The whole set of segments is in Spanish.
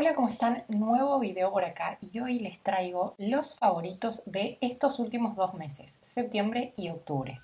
Hola, ¿cómo están? Nuevo video por acá y hoy les traigo los favoritos de estos últimos dos meses, septiembre y octubre.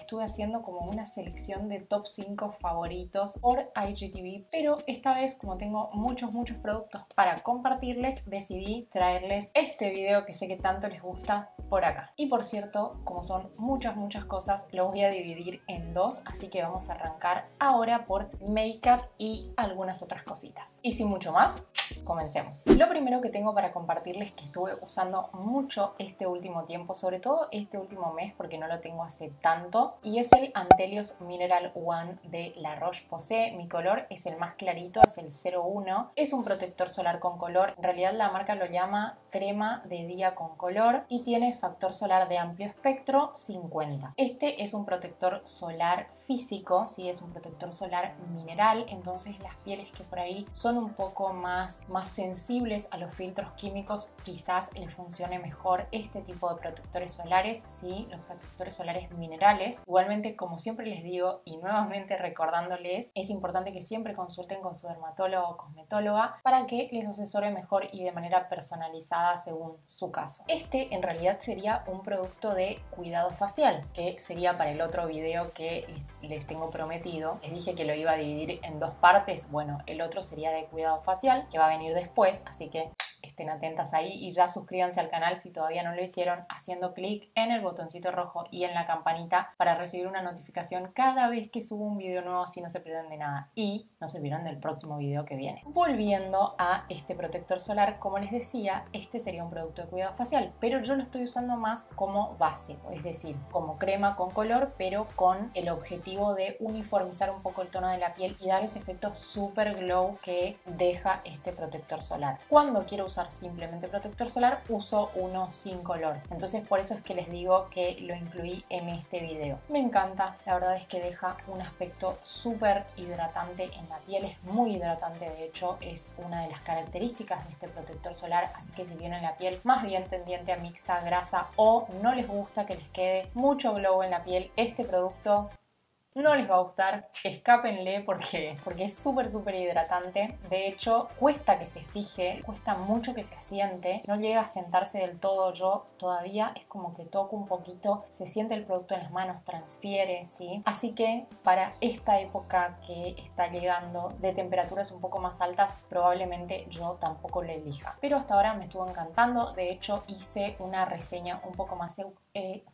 Estuve haciendo como una selección de top 5 favoritos por IGTV, pero esta vez como tengo muchos, muchos productos para compartirles, decidí traerles este video que sé que tanto les gusta por acá. Y por cierto, como son muchas, muchas cosas, lo voy a dividir en dos, así que vamos a arrancar ahora por make-up y algunas otras cositas. Y sin mucho más, comencemos. Lo primero que tengo para compartirles que estuve usando mucho este último tiempo, sobre todo este último mes porque no lo tengo hace tanto, y es el Antelios Mineral One de La Roche-Posay. Mi color es el más clarito, es el 01. Es un protector solar con color. En realidad la marca lo llama crema de día con color y tiene factor solar de amplio espectro 50. Este es un protector solar físico, ¿sí? es un protector solar mineral, entonces las pieles que por ahí son un poco más, más sensibles a los filtros químicos, quizás les funcione mejor este tipo de protectores solares, ¿sí? los protectores solares minerales. Igualmente, como siempre les digo y nuevamente recordándoles, es importante que siempre consulten con su dermatólogo o cosmetóloga para que les asesore mejor y de manera personalizada según su caso. Este en realidad sería un producto de cuidado facial, que sería para el otro video que les tengo prometido. Les dije que lo iba a dividir en dos partes. Bueno, el otro sería de cuidado facial, que va a venir después, así que estén atentas ahí y ya suscríbanse al canal si todavía no lo hicieron haciendo clic en el botoncito rojo y en la campanita para recibir una notificación cada vez que subo un video nuevo así no se pierden de nada y no se pierdan del próximo video que viene. Volviendo a este protector solar, como les decía, este sería un producto de cuidado facial, pero yo lo estoy usando más como base, es decir, como crema con color, pero con el objetivo de uniformizar un poco el tono de la piel y dar ese efecto super glow que deja este protector solar. Cuando quiero usar simplemente protector solar, uso uno sin color. Entonces por eso es que les digo que lo incluí en este video. Me encanta, la verdad es que deja un aspecto súper hidratante en la piel, es muy hidratante, de hecho es una de las características de este protector solar, así que si tienen la piel más bien tendiente a mixta, grasa o no les gusta que les quede mucho glow en la piel, este producto no les va a gustar, escápenle porque, porque es súper súper hidratante. De hecho, cuesta que se fije, cuesta mucho que se asiente, no llega a sentarse del todo. Yo todavía es como que toco un poquito, se siente el producto en las manos, transfiere, ¿sí? Así que para esta época que está llegando de temperaturas un poco más altas, probablemente yo tampoco lo elija. Pero hasta ahora me estuvo encantando, de hecho hice una reseña un poco más... Eh,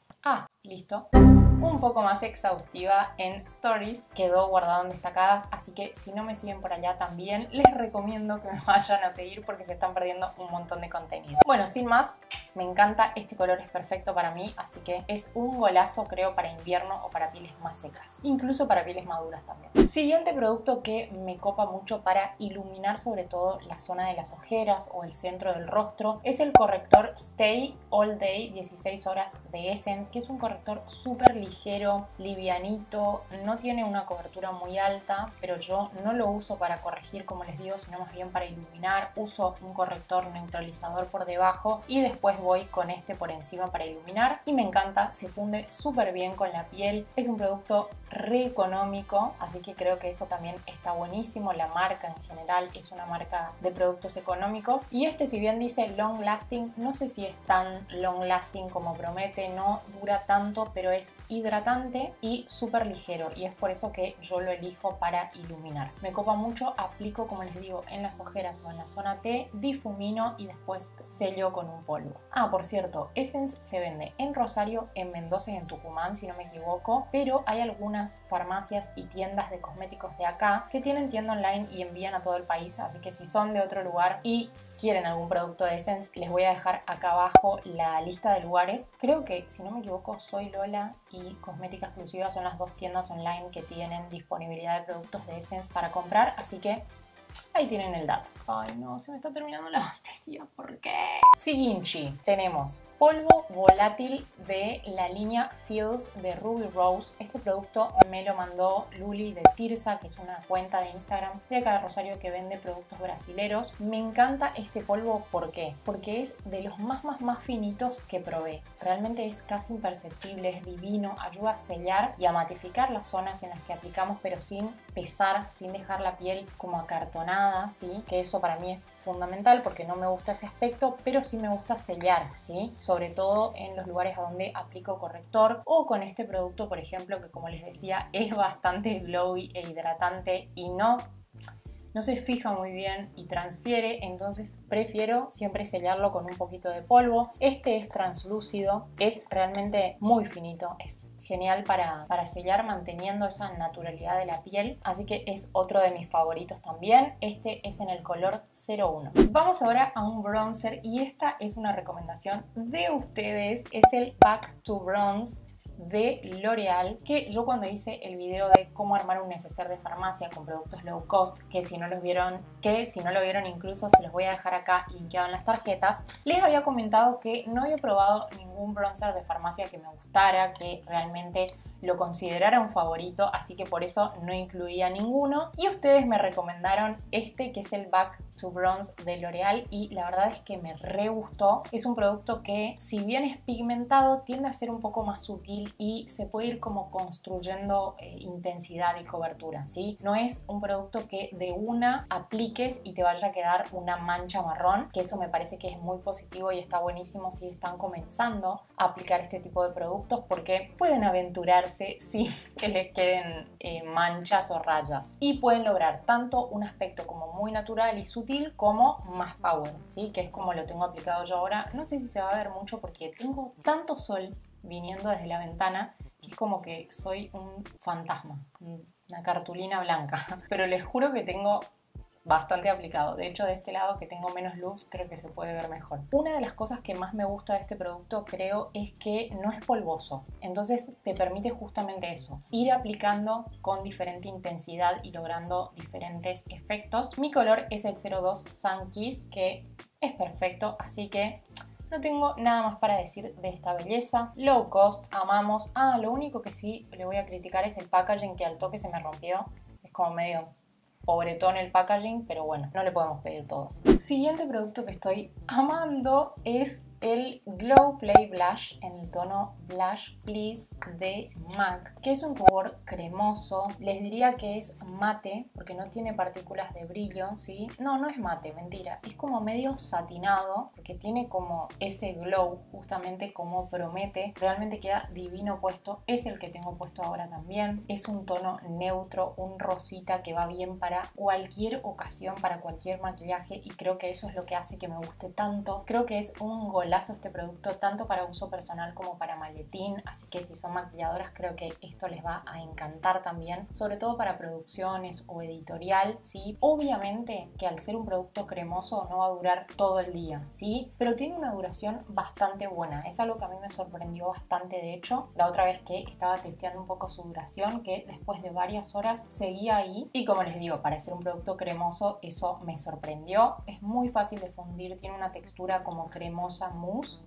listo un poco más exhaustiva en Stories. Quedó guardado en destacadas, así que si no me siguen por allá también, les recomiendo que me vayan a seguir porque se están perdiendo un montón de contenido. Bueno, sin más, me encanta, este color es perfecto para mí, así que es un golazo creo para invierno o para pieles más secas, incluso para pieles maduras también. Siguiente producto que me copa mucho para iluminar sobre todo la zona de las ojeras o el centro del rostro es el corrector Stay All Day 16 horas de Essence, que es un corrector súper ligero, livianito, no tiene una cobertura muy alta, pero yo no lo uso para corregir como les digo, sino más bien para iluminar, uso un corrector neutralizador por debajo y después voy con este por encima para iluminar y me encanta, se funde súper bien con la piel, es un producto re económico, así que creo que eso también está buenísimo, la marca en general es una marca de productos económicos y este si bien dice long lasting, no sé si es tan long lasting como promete, no dura tanto, pero es hidratante y súper ligero y es por eso que yo lo elijo para iluminar. Me copa mucho, aplico como les digo en las ojeras o en la zona T, difumino y después sello con un polvo. Ah, por cierto, Essence se vende en Rosario, en Mendoza y en Tucumán, si no me equivoco, pero hay algunas farmacias y tiendas de cosméticos de acá que tienen tienda online y envían a todo el país, así que si son de otro lugar y quieren algún producto de Essence, les voy a dejar acá abajo la lista de lugares. Creo que, si no me equivoco, Soy Lola y Cosmética Exclusiva son las dos tiendas online que tienen disponibilidad de productos de Essence para comprar, así que ahí tienen el dato. Ay no, se me está terminando la batería, ¿por qué? Siguiente, tenemos polvo volátil de la línea Fields de Ruby Rose. Este producto me lo mandó Luli de Tirsa, que es una cuenta de Instagram de acá de Rosario que vende productos brasileros. Me encanta este polvo, ¿por qué? Porque es de los más, más, más finitos que probé. Realmente es casi imperceptible, es divino, ayuda a sellar y a matificar las zonas en las que aplicamos, pero sin pesar, sin dejar la piel como acartonada, Que eso para mí es fundamental porque no me gusta ese aspecto, pero sí me gusta sellar, ¿sí? Sobre todo en los lugares a donde aplico corrector o con este producto, por ejemplo, que como les decía es bastante glowy e hidratante y no no se fija muy bien y transfiere, entonces prefiero siempre sellarlo con un poquito de polvo. Este es translúcido, es realmente muy finito, es genial para, para, sellar manteniendo esa naturalidad de la piel, así que es otro de mis favoritos también. Este es en el color 01. Vamos ahora a un bronzer y esta es una recomendación de ustedes, es el Back to Bronze de L'Oreal que yo cuando hice el video de cómo armar un neceser de farmacia con productos low cost que si no los vieron que si no lo vieron incluso se los voy a dejar acá linkeado en las tarjetas les había comentado que no había probado ningún bronzer de farmacia que me gustara que realmente lo considerara un favorito, así que por eso no incluía ninguno. Y ustedes me recomendaron este que es el Back to Bronze de L'Oreal y la verdad es que me re gustó. Es un producto que si bien es pigmentado tiende a ser un poco más sutil y se puede ir como construyendo eh, intensidad y cobertura, ¿sí? No es un producto que de una apliques y te vaya a quedar una mancha marrón, que eso me parece que es muy positivo y está buenísimo si están comenzando a aplicar este tipo de productos porque pueden aventurarse sin que les queden eh, manchas o rayas. Y pueden lograr tanto un aspecto como muy natural y como más power, ¿sí? que es como lo tengo aplicado yo ahora. No sé si se va a ver mucho porque tengo tanto sol viniendo desde la ventana que es como que soy un fantasma, una cartulina blanca. Pero les juro que tengo bastante aplicado. De hecho, de este lado que tengo menos luz, creo que se puede ver mejor. Una de las cosas que más me gusta de este producto, creo, es que no es polvoso. Entonces te permite justamente eso, ir aplicando con diferente intensidad y logrando diferentes efectos. Mi color es el 02 Sun Kiss, que es perfecto, así que no tengo nada más para decir de esta belleza. Low cost, amamos. Ah, lo único que sí le voy a criticar es el packaging que al toque se me rompió. Es como medio pobretón el packaging, pero bueno, no le podemos pedir todo. Siguiente producto que estoy amando es el Glow Play Blush en el tono Blush Please de MAC, que es un rubor cremoso. Les diría que es mate, porque no tiene partículas de brillo, ¿sí? No, no es mate, mentira. Es como medio satinado, porque tiene como ese glow, justamente como promete. Realmente queda divino puesto. Es el que tengo puesto ahora también. Es un tono neutro, un rosita que va bien para cualquier ocasión, para cualquier maquillaje y creo que eso es lo que hace que me guste tanto. Creo que es un golazo este producto tanto para uso personal como para maletín, así que si son maquilladoras creo que esto les va a encantar también, sobre todo para producciones o editorial, ¿sí? Obviamente que al ser un producto cremoso no va a durar todo el día, ¿sí? Pero tiene una duración bastante buena, es algo que a mí me sorprendió bastante de hecho, la otra vez que estaba testeando un poco su duración, que después de varias horas seguía ahí y como les digo, para ser un producto cremoso eso me sorprendió, es muy fácil de fundir, tiene una textura como cremosa,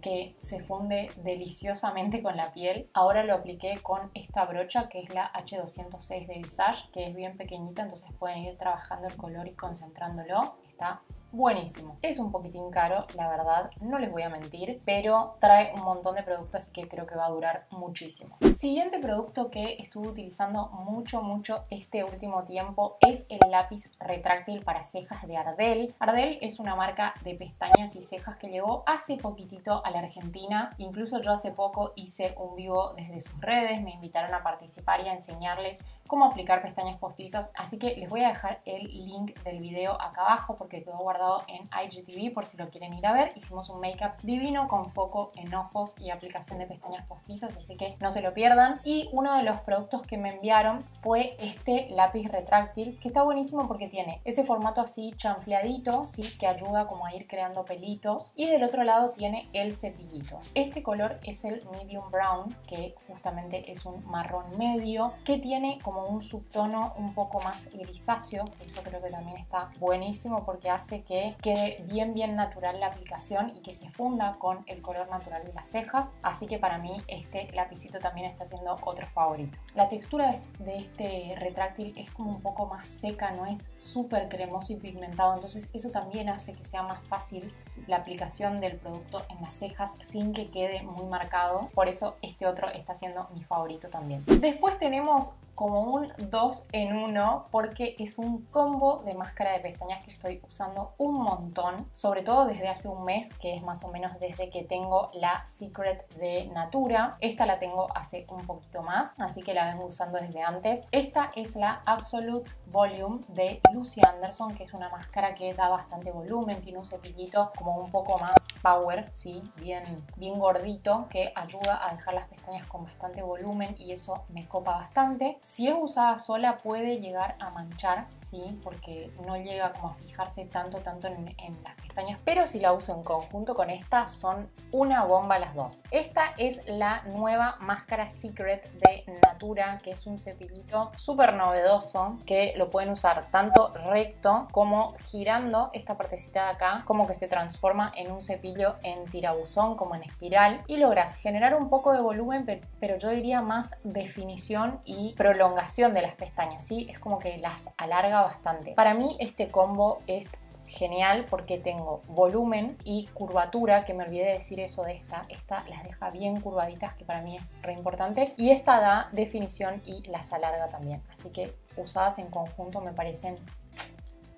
que se funde deliciosamente con la piel. Ahora lo apliqué con esta brocha que es la H206 de Visage, que es bien pequeñita, entonces pueden ir trabajando el color y concentrándolo. Está buenísimo. Es un poquitín caro, la verdad, no les voy a mentir, pero trae un montón de productos que creo que va a durar muchísimo. Siguiente producto que estuve utilizando mucho, mucho este último tiempo es el lápiz retráctil para cejas de Ardell. Ardell es una marca de pestañas y cejas que llegó hace poquitito a la Argentina. Incluso yo hace poco hice un vivo desde sus redes, me invitaron a participar y a enseñarles cómo aplicar pestañas postizas, así que les voy a dejar el link del video acá abajo porque quedó guardado guardado en IGTV por si lo quieren ir a ver. Hicimos un make-up divino con foco en ojos y aplicación de pestañas postizas, así que no se lo pierdan. Y uno de los productos que me enviaron fue este lápiz retráctil, que está buenísimo porque tiene ese formato así chanfleadito, ¿sí? que ayuda como a ir creando pelitos. Y del otro lado tiene el cepillito. Este color es el medium brown, que justamente es un marrón medio, que tiene como un subtono un poco más grisáceo. Eso creo que también está buenísimo porque hace que quede bien bien natural la aplicación y que se funda con el color natural de las cejas. Así que para mí este lapicito también está siendo otro favorito. La textura de este retráctil es como un poco más seca, no es súper cremoso y pigmentado. Entonces eso también hace que sea más fácil la aplicación del producto en las cejas sin que quede muy marcado. Por eso este otro está siendo mi favorito también. Después tenemos como un 2 en 1 porque es un combo de máscara de pestañas que estoy usando un montón, sobre todo desde hace un mes, que es más o menos desde que tengo la Secret de Natura. Esta la tengo hace un poquito más, así que la vengo usando desde antes. Esta es la Absolute Volume de Lucy Anderson, que es una máscara que da bastante volumen, tiene un cepillito como un poco más power, sí, bien, bien gordito, que ayuda a dejar las pestañas con bastante volumen y eso me copa bastante. Si es usada sola puede llegar a manchar, ¿sí? Porque no llega como a fijarse tanto, tanto en, las pestañas. Pero si la uso en conjunto con esta, son una bomba las dos. Esta es la nueva máscara Secret de Natura, que es un cepillito súper novedoso, que lo pueden usar tanto recto como girando esta partecita de acá, como que se transforma en un cepillo en tirabuzón, como en espiral, y logras generar un poco de volumen, pero yo diría más definición y prolongación de las pestañas, ¿sí? Es como que las alarga bastante. Para mí este combo es genial porque tengo volumen y curvatura, que me olvidé de decir eso de esta. Esta las deja bien curvaditas, que para mí es re importante. Y esta da definición y las alarga también. Así que usadas en conjunto me parecen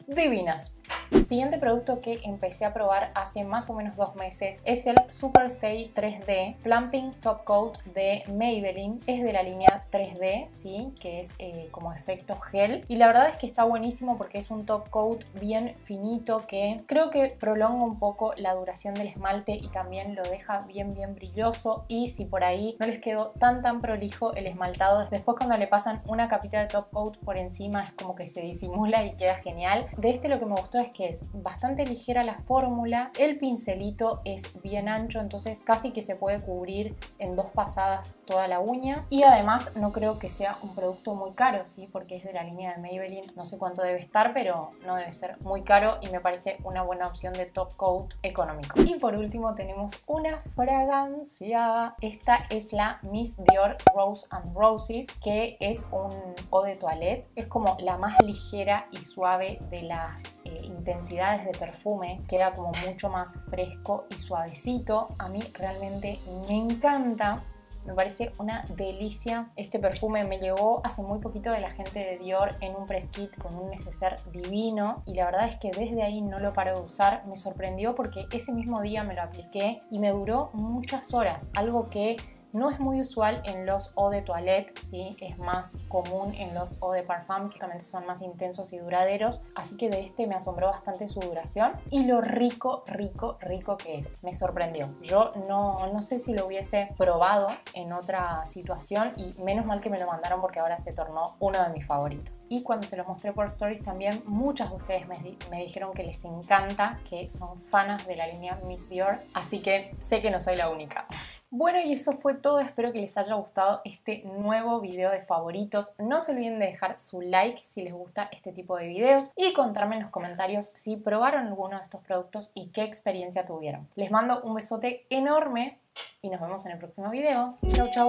divinas. Siguiente producto que empecé a probar hace más o menos dos meses es el Superstay 3D Plumping Top Coat de Maybelline. Es de la línea 3D, ¿sí? que es eh, como efecto gel. Y la verdad es que está buenísimo porque es un top coat bien finito que creo que prolonga un poco la duración del esmalte y también lo deja bien bien brilloso. Y si por ahí no les quedó tan tan prolijo el esmaltado, después cuando le pasan una capita de top coat por encima es como que se disimula y queda genial. De este lo que me gustó es que es bastante ligera la fórmula, el pincelito es bien ancho, entonces casi que se puede cubrir en dos pasadas toda la uña y además no creo que sea un producto muy caro, ¿sí? porque es de la línea de Maybelline, no sé cuánto debe estar, pero no debe ser muy caro y me parece una buena opción de top coat económico. Y por último tenemos una fragancia, esta es la Miss Dior Rose and Roses, que es un eau de toilette, es como la más ligera y suave de las eh, intensidades de perfume, queda como mucho más fresco y suavecito. A mí realmente me encanta. Me parece una delicia. Este perfume me llegó hace muy poquito de la gente de Dior en un press kit con un neceser divino y la verdad es que desde ahí no lo paro de usar. Me sorprendió porque ese mismo día me lo apliqué y me duró muchas horas, algo que no es muy usual en los eau de toilette, ¿sí? es más común en los eau de parfum, que también son más intensos y duraderos. Así que de este me asombró bastante su duración y lo rico, rico, rico que es. Me sorprendió. Yo no, no sé si lo hubiese probado en otra situación y menos mal que me lo mandaron porque ahora se tornó uno de mis favoritos. Y cuando se los mostré por stories también, muchas de ustedes me, me dijeron que les encanta, que son fanas de la línea Miss Dior. Así que sé que no soy la única. Bueno, y eso fue todo. Espero que les haya gustado este nuevo video de favoritos. No se olviden de dejar su like si les gusta este tipo de videos y contarme en los comentarios si probaron alguno de estos productos y qué experiencia tuvieron. Les mando un besote enorme y nos vemos en el próximo video. Chau, chau.